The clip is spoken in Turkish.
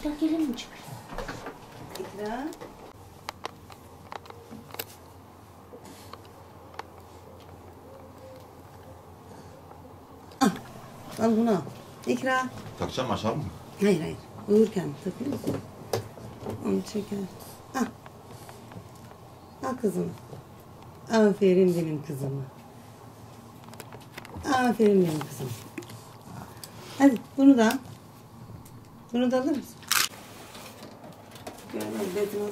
Bir daha gelemeyecek. İkra. Al. Al bunu al. İkra. Takacağım aşağı mı? Hayır hayır. Uyurken takıyorsun. Onu çeker. Al. Al kızım. Aferin benim kızıma. Aferin benim kızım. Hadi bunu da. Bunu da alır mısın? 对那你再折